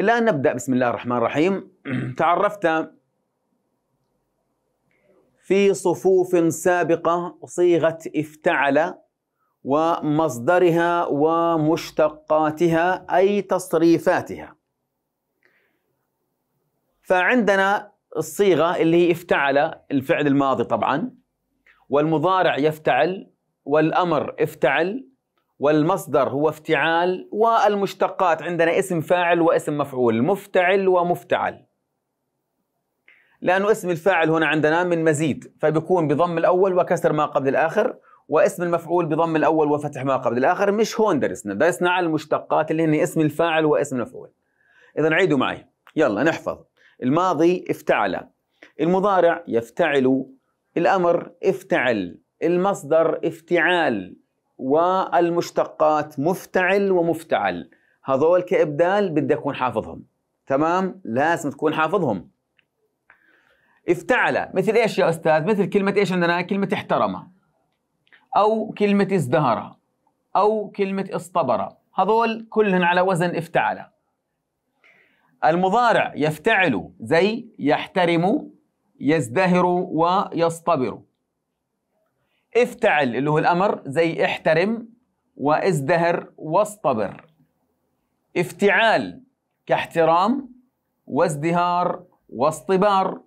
الآن نبدأ. بسم الله الرحمن الرحيم. تعرفت في صفوف سابقة صيغة افتعل ومصدرها ومشتقاتها أي تصريفاتها. فعندنا الصيغة اللي هي افتعل الفعل الماضي طبعا والمضارع يفتعل والأمر افتعل والمصدر هو افتعال والمشتقات. عندنا اسم فاعل واسم مفعول مفتعل ومفتعل. لأنه اسم الفاعل هنا عندنا من مزيد فبيكون بضم الأول وكسر ما قبل الآخر واسم المفعول بضم الأول وفتح ما قبل الآخر. مش هون درسنا درسنا على المشتقات اللي هن اسم الفاعل واسم المفعول إذا عيدوا معي. يلا نحفظ. الماضي افتعل. المضارع يفتعل. الأمر افتعل. المصدر افتعال. والمشتقات مفتعل ومفتعل. هذول كإبدال بدي أكون حافظهم. تمام؟ لازم تكون حافظهم. افتعل. مثل إيش يا أستاذ؟ مثل كلمة إيش عندنا؟ كلمة احترم. أو كلمة ازدهر. أو كلمة اصطبر. هذول كلهن على وزن افتعل. المضارع يفتعل زي يحترم يزدهر ويصطبر. افتعل اللي هو الأمر زي احترم وازدهر واصطبر. افتعال كاحترام وازدهار واصطبار.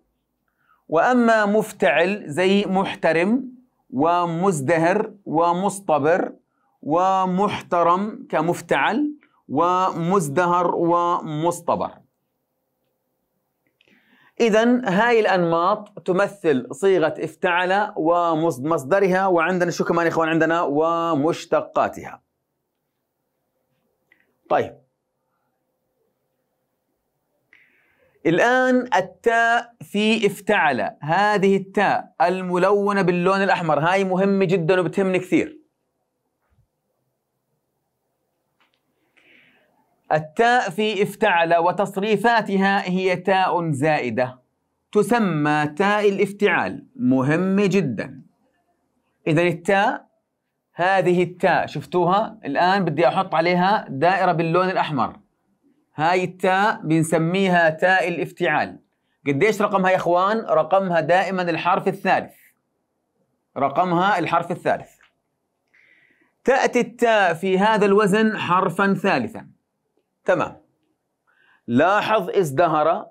وأما مفتعل زي محترم ومزدهر ومصطبر ومحترم كمفتعل ومزدهر ومصطبر. إذا هاي الأنماط تمثل صيغة افتعل ومصدرها وعندنا شو كمان يا إخوان عندنا؟ ومشتقاتها. طيب. الآن التاء في افتعل هذه التاء الملونة باللون الأحمر هاي مهمة جدا وبتهمني كثير. التاء في افتعل وتصريفاتها هي تاء زائدة تسمى تاء الافتعال مهمة جدا. إذا التاء هذه التاء شفتوها؟ الآن بدي أحط عليها دائرة باللون الأحمر. هاي التاء بنسميها تاء الافتعال. قديش رقمها يا إخوان؟ رقمها دائما الحرف الثالث. رقمها الحرف الثالث. تأتي التاء في هذا الوزن حرفا ثالثا. تمام. لاحظ ازدهر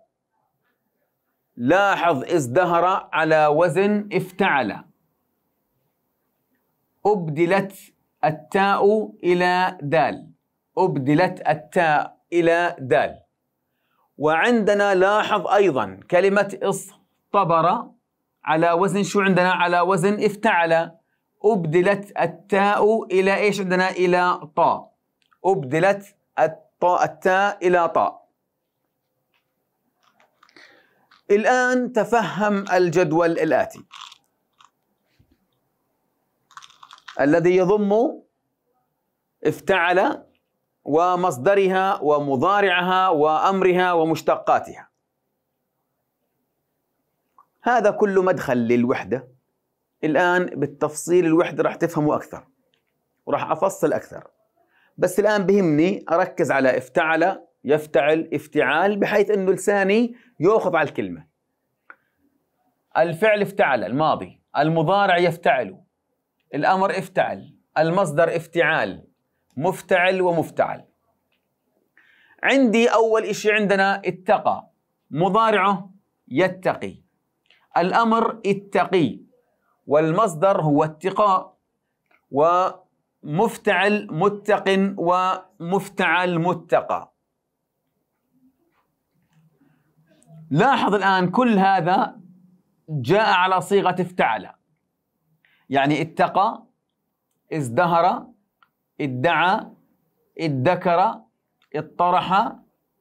لاحظ ازدهر على وزن افتعل. أبدلت التاء إلى دال. أبدلت التاء إلى دال. وعندنا لاحظ أيضا كلمة اصطبر على وزن شو عندنا؟ على وزن افتعل. أبدلت التاء إلى إيش عندنا؟ إلى طاء. أبدلت الطاء التاء إلى طاء. الآن تفهم الجدول الآتي. الذي يضم افتعل ومصدرها ومضارعها وأمرها ومشتقاتها. هذا كله مدخل للوحدة. الآن بالتفصيل الوحدة راح تفهموا أكثر. وراح أفصل أكثر. بس الآن بهمني أركز على افتعل يفتعل افتعال بحيث إنه لساني ياخذ على الكلمة. الفعل افتعل الماضي. المضارع يفتعل. الأمر افتعل. المصدر افتعال. مفتعل ومفتعل. عندي أول إشي عندنا اتقى. مضارعة يتقي. الأمر اتقي. والمصدر هو اتقاء. ومفتعل متق ومفتعل متقى لاحظ الآن كل هذا جاء على صيغة افتعل. يعني اتقى ازدهر ادعى ادكر اطرح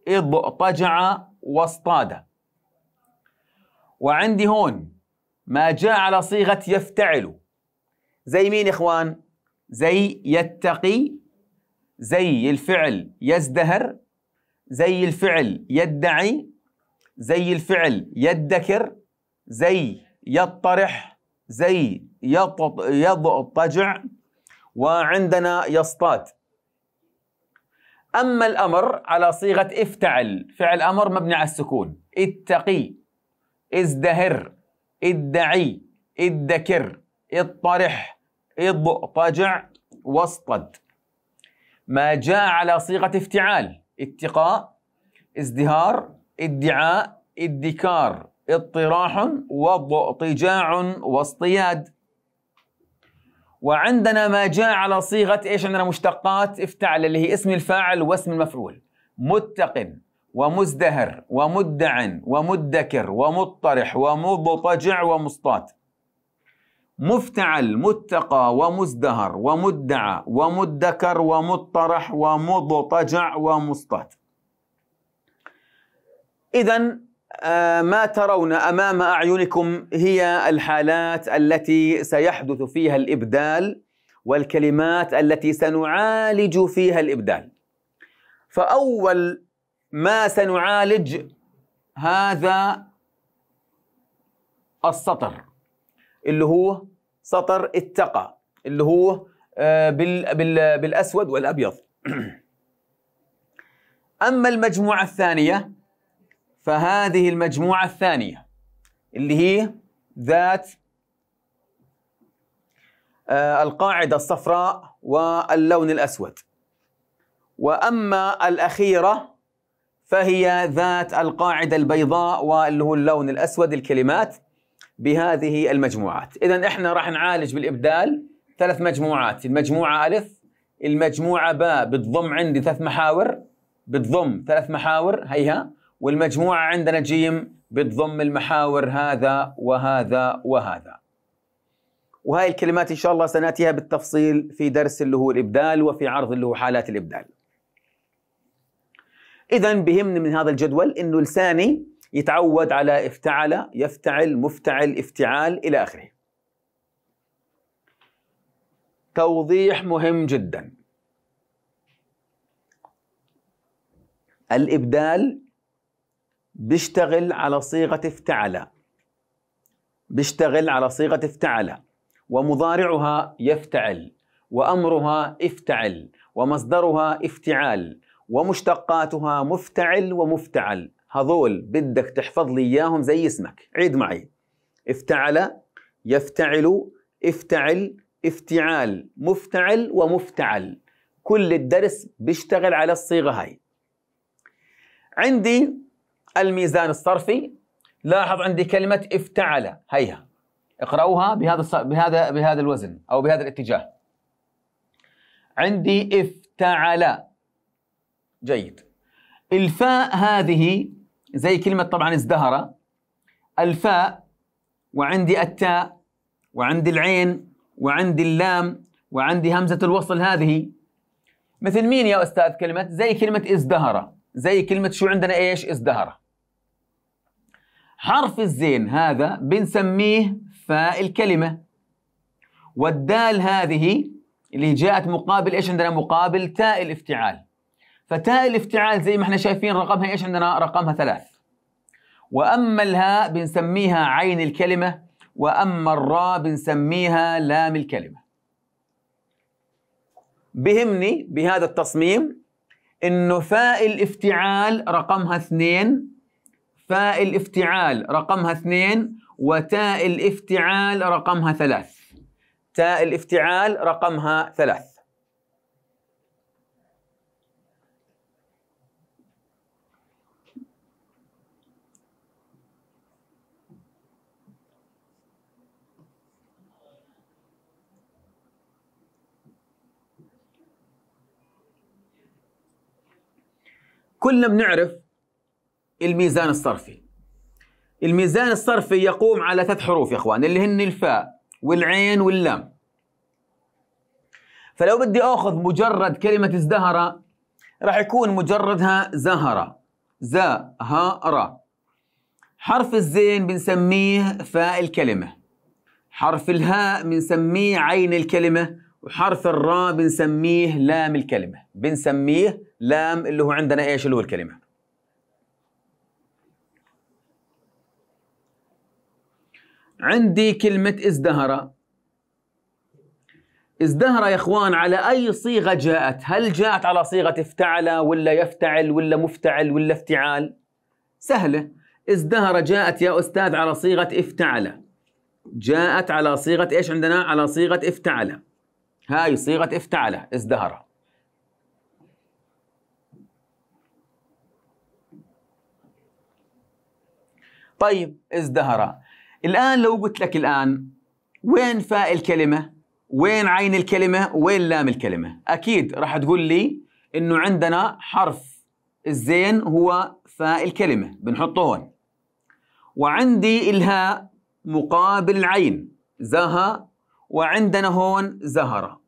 اضطجع واصطاد. وعندي هون ما جاء على صيغة يفتعل. زي مين إخوان؟ زي يتقي زي الفعل يزدهر زي الفعل يدعي زي الفعل يدكر زي يطرح زي يضطجع وعندنا يصطاد. أما الأمر على صيغة افتعل فعل أمر مبني على السكون. اتقي ازدهر ادعي ادكر اضطرح اضطجع واصطد. ما جاء على صيغة افتعال اتقاء ازدهار ادعاء ادكار اضطراح واضطجاع واصطياد. وعندنا ما جاء على صيغة إيش عندنا؟ مشتقات افتعل اللي هي اسم الفاعل واسم المفعول. متق ومزدهر ومدع ومدكر ومطرح ومضطجع ومسطات مفتعل متقى ومزدهر ومدعى ومدكر ومطرح ومضطجع ومسطات إذا آه، ما ترون أمام أعينكم هي الحالات التي سيحدث فيها الإبدال والكلمات التي سنعالج فيها الإبدال. فأول ما سنعالج هذا السطر. اللي هو سطر اتقى اللي هو آه، بالأسود والأبيض. أما المجموعة الثانية فهذه المجموعة الثانية اللي هي ذات آه، القاعدة الصفراء واللون الأسود. وأما الأخيرة فهي ذات القاعدة البيضاء واللي هو اللون الأسود الكلمات. بهذه المجموعات. إذا إحنا راح نعالج بالإبدال ثلاث مجموعات. المجموعة ألف المجموعة باء بتضم عندي ثلاث محاور بتضم ثلاث محاور هيها. والمجموعة عندنا جيم بتضم المحاور هذا وهذا وهذا. وهاي الكلمات إن شاء الله سنأتيها بالتفصيل في درس اللي هو الإبدال وفي عرض اللي هو حالات الإبدال. إذا بهمني من هذا الجدول إنه لساني يتعود على افتعل يفتعل مفتعل افتعال إلى آخره. توضيح مهم جدا. الإبدال بيشتغل على صيغة افتعل بيشتغل على صيغة افتعل ومضارعها يفتعل وأمرها افتعل ومصدرها افتعال ومشتقاتها مفتعل ومفتعل. هذول بدك تحفظ لي إياهم زي اسمك. عيد معي. افتعل يفتعل افتعل افتعال مفتعل ومفتعل. كل الدرس بيشتغل على الصيغة هاي. عندي الميزان الصرفي. لاحظ عندي كلمة افتعل. هيها. اقرأوها بهذا بهذا بهذا الوزن أو بهذا الاتجاه. عندي افتعل. جيد. الفاء هذه زي كلمة طبعا ازدهر. الفاء وعندي التاء وعندي العين وعندي اللام وعندي همزة الوصل هذه. مثل مين يا أستاذ كلمة؟ زي كلمة ازدهر. زي كلمة شو عندنا؟ إيش؟ ازدهر. حرف الزين هذا بنسميه فاء الكلمة. والدال هذه اللي جاءت مقابل إيش عندنا؟ مقابل تاء الافتعال. فتاء الافتعال زي ما إحنا شايفين رقمها إيش عندنا؟ رقمها ثلاث. وأما الهاء بنسميها عين الكلمة وأما الراء بنسميها لام الكلمة. بهمني بهذا التصميم إنه فاء الافتعال رقمها اثنين فاء الافتعال رقمها اثنين وتاء الافتعال رقمها ثلاث. تاء الافتعال رقمها ثلاث. كلنا بنعرف الميزان الصرفي. الميزان الصرفي يقوم على ثلاث حروف يا إخوان اللي هن الفاء والعين واللام. فلو بدي آخذ مجرد كلمة ازدهر راح يكون مجردها زهرة زهرة حرف الزين بنسميه فاء الكلمة. حرف الهاء بنسميه عين الكلمة. وحرف الراء بنسميه لام الكلمة. بنسميه لام اللي هو عندنا إيش اللي هو الكلمة؟ عندي كلمة ازدهر. ازدهر يا إخوان على أي صيغة جاءت؟ هل جاءت على صيغة افتعل ولا يفتعل ولا مفتعل ولا افتعال؟ سهلة. ازدهر جاءت يا أستاذ على صيغة افتعل. جاءت على صيغة إيش عندنا؟ على صيغة افتعل. هاي صيغة افتعل ازدهر. طيب ازدهر. الآن لو قلت لك الآن وين فاء الكلمة؟ وين عين الكلمة؟ وين لام الكلمة؟ أكيد راح تقول لي إنه عندنا حرف الزين هو فاء الكلمة بنحطه هون. وعندي الهاء مقابل العين زها وعندنا هون زهرة.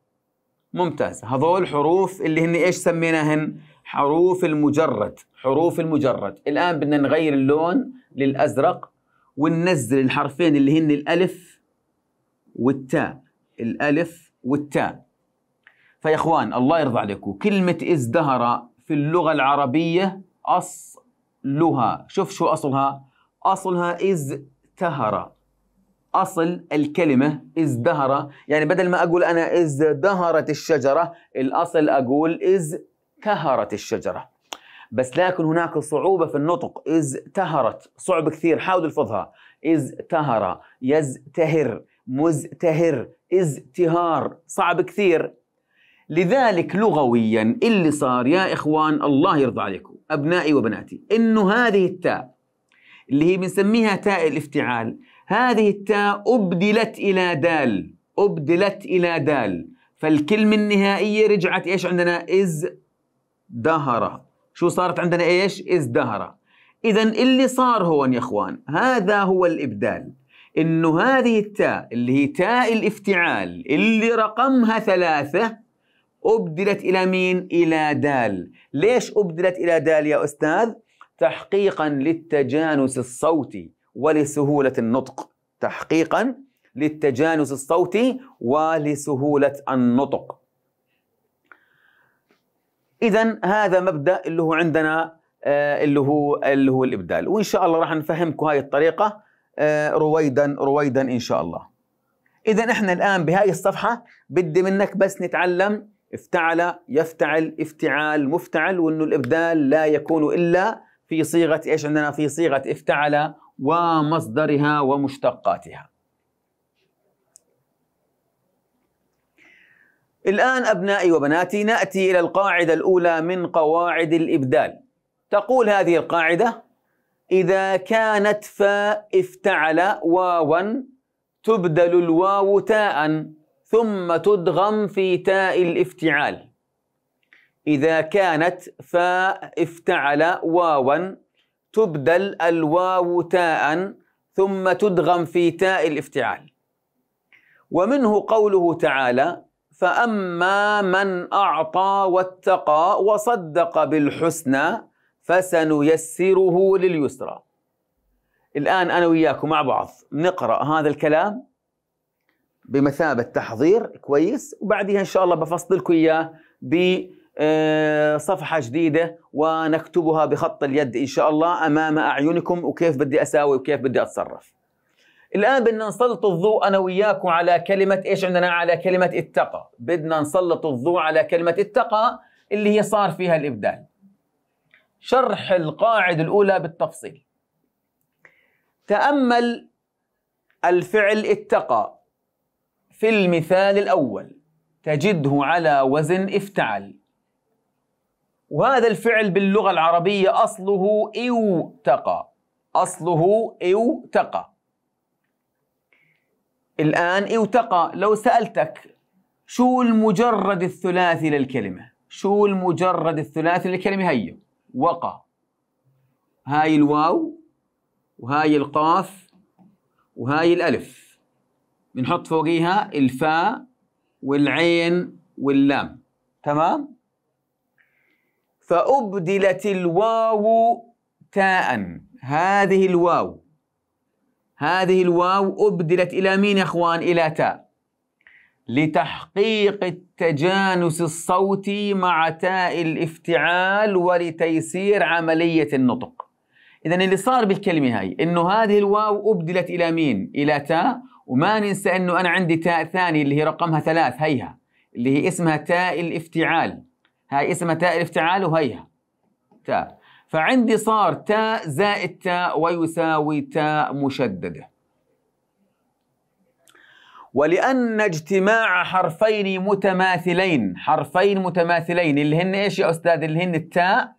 ممتاز. هذول حروف اللي هن إيش سميناهن؟ حروف المجرد حروف المجرد. الآن بدنا نغير اللون للأزرق وننزل الحرفين اللي هن الألف والتاء. الألف والتاء. فيا إخوان الله يرضى عليكم. كلمة ازدهر في اللغة العربية أصلها. شوف شو أصلها؟ أصلها ازدهر أصل الكلمة ازدهر يعني بدل ما أقول أنا ازدهرت الشجرة الأصل أقول ازدهرت الشجرة. بس لكن هناك صعوبة في النطق. ازتهرت صعب كثير. حاول الفظها ازتهر يزتهر. مزتهر. إزتهار. صعب كثير. لذلك لغويا اللي صار يا إخوان الله يرضى عليكم أبنائي وبناتي إنه هذه التاء اللي هي بنسميها تاء الافتعال هذه التاء أبدلت إلى دال أبدلت إلى دال. فالكلمة النهائية رجعت إيش عندنا؟ إز دهر. شو صارت عندنا إيش؟ ازدهر اذا اللي صار هون يا إخوان هذا هو الإبدال. إنه هذه التاء اللي هي تاء الافتعال اللي رقمها ثلاثة أبدلت إلى مين؟ إلى دال. ليش أبدلت إلى دال يا أستاذ؟ تحقيقا للتجانس الصوتي. ولسهولة النطق تحقيقا للتجانس الصوتي ولسهولة النطق. اذا هذا مبدأ اللي هو عندنا آه، اللي هو اللي هو الإبدال. وإن شاء الله راح نفهمكم هاي الطريقة آه، رويدا رويدا إن شاء الله. اذا إحنا الآن بهاي الصفحة بدي منك بس نتعلم افتعل يفتعل افتعال مفتعل وإنه الإبدال لا يكون إلا في صيغة إيش عندنا؟ في صيغة افتعل ومصدرها ومشتقاتها. الآن أبنائي وبناتي نأتي إلى القاعدة الأولى من قواعد الإبدال. تقول هذه القاعدة إذا كانت فاء افتعل واوا تبدل الواو تاء ثم تدغم في تاء الافتعال. إذا كانت فاء افتعل واوا تبدل الواو تاء ثم تدغم في تاء الافتعال. ومنه قوله تعالى فأما من أعطى واتقى وصدق بالحسنى فسنيسره لليسرى. الآن أنا وياكم مع بعض نقرأ هذا الكلام بمثابة تحضير كويس وبعدها إن شاء الله بفصل لكم إياه بصفحة جديدة ونكتبها بخط اليد إن شاء الله أمام أعينكم وكيف بدي أساوي وكيف بدي أتصرف. الآن بدنا نسلط الضوء أنا وياكم على كلمة إيش عندنا؟ على كلمة اتقى. بدنا نسلط الضوء على كلمة اتقى اللي هي صار فيها الإبدال. شرح القاعدة الأولى بالتفصيل. تأمل الفعل اتقى في المثال الأول. تجده على وزن افتعل. وهذا الفعل باللغة العربية أصله إوتقى أصله إوتقى الآن اوتقى لو سألتك شو المجرد الثلاثي للكلمة؟ شو المجرد الثلاثي للكلمة؟ هي. وقى. هاي الواو وهاي القاف وهاي الألف. بنحط فوقيها الفاء والعين واللام. تمام؟ فأبدلت الواو تاء. هذه الواو. هذه الواو أبدلت إلى مين يا أخوان؟ إلى تاء. لتحقيق التجانس الصوتي مع تاء الافتعال ولتيسير عملية النطق. إذا اللي صار بالكلمة هاي إنه هذه الواو أبدلت إلى مين؟ إلى تاء. وما ننسى إنه أنا عندي تاء ثاني اللي هي رقمها ثلاث هيها اللي هي اسمها تاء الافتعال. هاي اسمها تاء الافتعال وهيها. تاء. فعندي صار تاء زائد تاء ويساوي تاء مشددة. ولأن اجتماع حرفين متماثلين حرفين متماثلين اللي هن إيش يا أستاذ؟ اللي هن التاء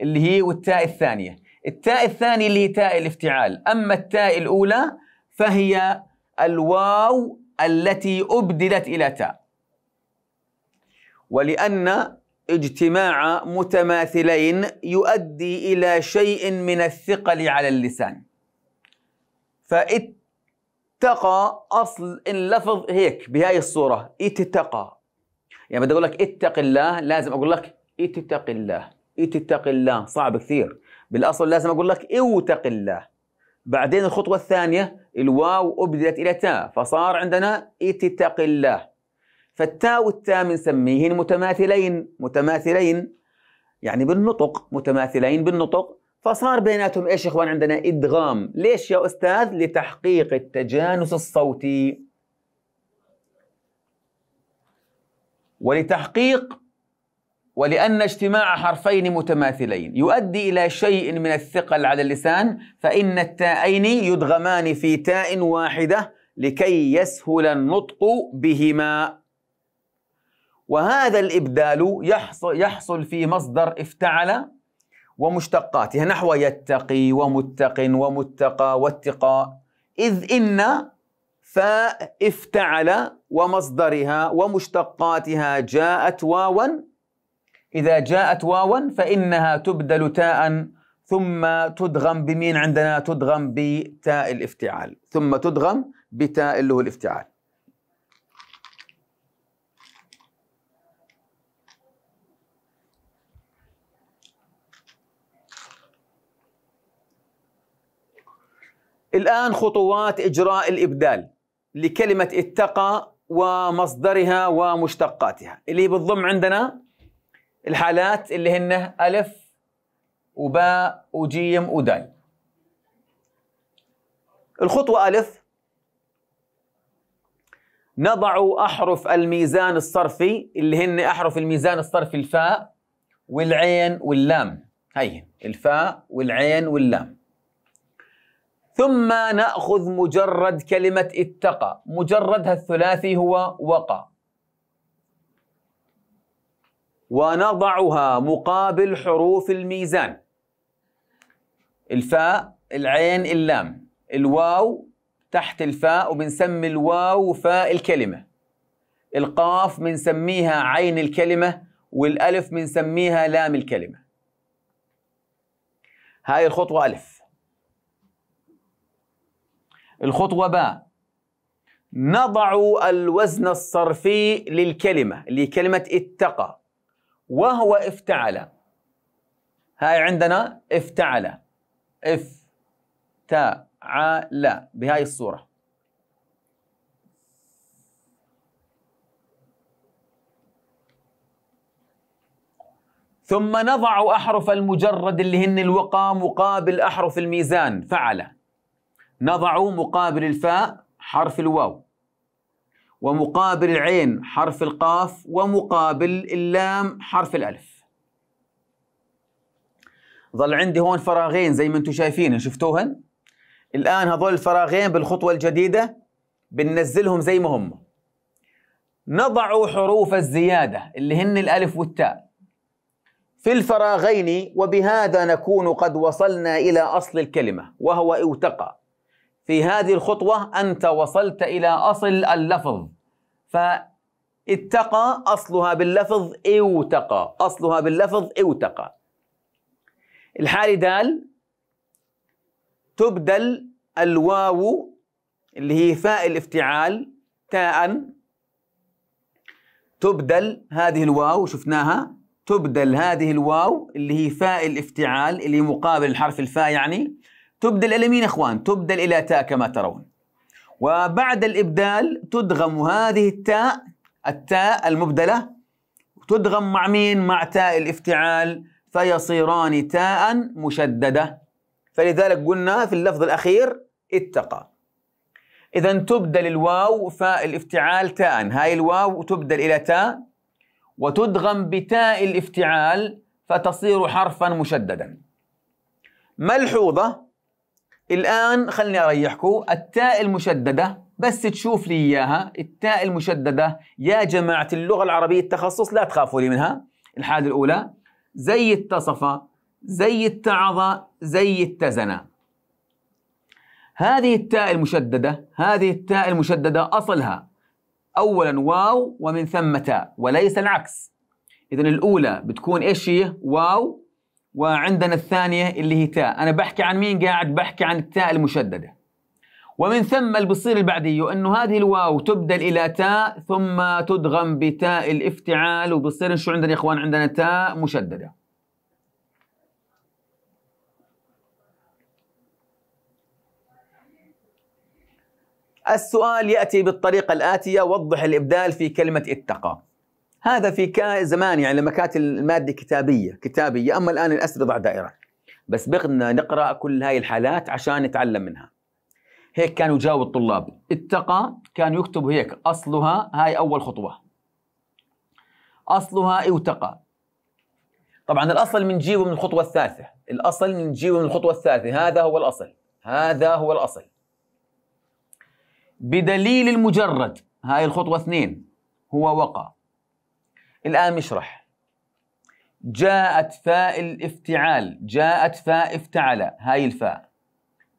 اللي هي والتاء الثانية. التاء الثانية اللي هي تاء الافتعال. أما التاء الأولى فهي الواو التي أبدلت إلى تاء. ولأن اجتماع متماثلين يؤدي إلى شيء من الثقل على اللسان. فاتقى أصل اللفظ هيك بهاي الصورة اتقى. يعني بدي أقول لك اتق الله لازم أقول لك اتق الله. اتق الله صعب كثير. بالأصل لازم أقول لك اوتق الله. بعدين الخطوة الثانية الواو أبدلت إلى تاء فصار عندنا اتق الله. فالتاء والتاء بنسميهن متماثلين متماثلين يعني بالنطق متماثلين بالنطق. فصار بيناتهم إيش يا إخوان عندنا؟ إدغام. ليش يا أستاذ؟ لتحقيق التجانس الصوتي. ولتحقيق ولأن اجتماع حرفين متماثلين. يؤدي إلى شيء من الثقل على اللسان فإن التاءين يدغمان في تاء واحدة لكي يسهل النطق بهما. وهذا الإبدال يحصل, يحصل في مصدر افتعل ومشتقاتها نحو يتقي ومتق ومتقى واتقاء إذ إن فاء افتعل ومصدرها ومشتقاتها جاءت واوا إذا جاءت واوا فإنها تبدل تاء ثم تدغم بمين عندنا؟ تدغم بتاء الافتعال ثم تدغم بتاء اللي هو الافتعال. الآن خطوات إجراء الإبدال لكلمة اتقى ومصدرها ومشتقاتها. اللي بتضم عندنا الحالات اللي هن ألف وباء وجيم ودال الخطوة ألف. نضع أحرف الميزان الصرفي اللي هن أحرف الميزان الصرفي الفاء والعين واللام. هي الفاء والعين واللام. ثم نأخذ مجرد كلمة اتقى. مجردها الثلاثي هو وقى. ونضعها مقابل حروف الميزان. الفاء العين اللام. الواو تحت الفاء وبنسمي الواو فاء الكلمة. القاف بنسميها عين الكلمة والألف بنسميها لام الكلمة. هاي الخطوة ألف. الخطوة باء نضع الوزن الصرفي للكلمة اللي كلمة اتقى وهو افتعل. هاي عندنا افتعل. اف تا ع لا بهاي الصورة. ثم نضع أحرف المجرد اللي هن الوقى مقابل أحرف الميزان. فعل. نضع مقابل الفاء حرف الواو ومقابل العين حرف القاف ومقابل اللام حرف الألف. ظل عندي هون فراغين زي ما أنتم شايفين شفتوهن؟ الآن هذول الفراغين بالخطوة الجديدة بننزلهم زي ما هم. نضع حروف الزيادة اللي هن الألف والتاء في الفراغين وبهذا نكون قد وصلنا إلى أصل الكلمة وهو اوتقى في هذه الخطوة أنت وصلت إلى أصل اللفظ. فاتقى أصلها باللفظ اوتقى أصلها باللفظ اوتقى الحالي دال تبدل الواو اللي هي فاء الافتعال تاء. تبدل هذه الواو شفناها. تبدل هذه الواو اللي هي فاء الافتعال اللي مقابل الحرف الفاء يعني. تبدل إلى مين إخوان؟ تبدل إلى تاء كما ترون. وبعد الإبدال تدغم هذه التاء التاء المبدلة تدغم مع مين؟ مع تاء الإفتعال فيصيران تاء مشددة. فلذلك قلنا في اللفظ الأخير اتقى. إذا تبدل الواو فاء الإفتعال تاء. هاي الواو تبدل إلى تاء. وتدغم بتاء الإفتعال فتصير حرفا مشددا. ملحوظة الآن خلني أريحكم. التاء المشددة بس تشوف لي إياها. التاء المشددة يا جماعة اللغة العربية التخصص لا تخافوا لي منها. الحالة الأولى زي اتصف زي اتعظ زي اتزن. هذه التاء المشددة هذه التاء المشددة أصلها أولا واو ومن ثم تاء وليس العكس. إذا الأولى بتكون إيش هي؟ واو وعندنا الثانية اللي هي تاء. أنا بحكي عن مين قاعد؟ بحكي عن التاء المشددة. ومن ثم اللي بصير انه هذه الواو تبدل إلى تاء ثم تدغم بتاء الافتعال وبصير شو عندنا يا إخوان؟ عندنا تاء مشددة. السؤال يأتي بالطريقة الآتية. وضح الإبدال في كلمة اتقى. هذا في زمان يعني لما كانت المادة كتابية كتابية. أما الآن الاسئله ضع دائرة. بس بغنا نقرأ كل هاي الحالات عشان نتعلم منها. هيك كانوا يجاوب الطلاب. اتقى كان يكتب هيك أصلها هاي أول خطوة. أصلها اوتقى طبعا الأصل بنجيبه من الخطوة الثالثة. الأصل بنجيبه من الخطوة الثالثة. هذا هو الأصل. هذا هو الأصل. بدليل المجرد. هاي الخطوة اثنين. هو وقع. الآن نشرح جاءت فاء الافتعال. جاءت فاء افتعل. هاي الفاء.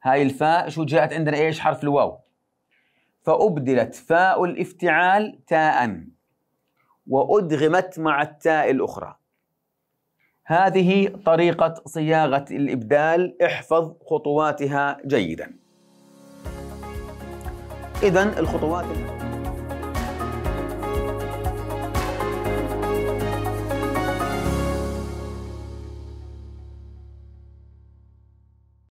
هاي الفاء شو جاءت عندنا؟ إيش؟ حرف الواو. فأبدلت فاء الافتعال تاء. وأدغمت مع التاء الأخرى. هذه طريقة صياغة الإبدال. احفظ خطواتها جيدا. إذا الخطوات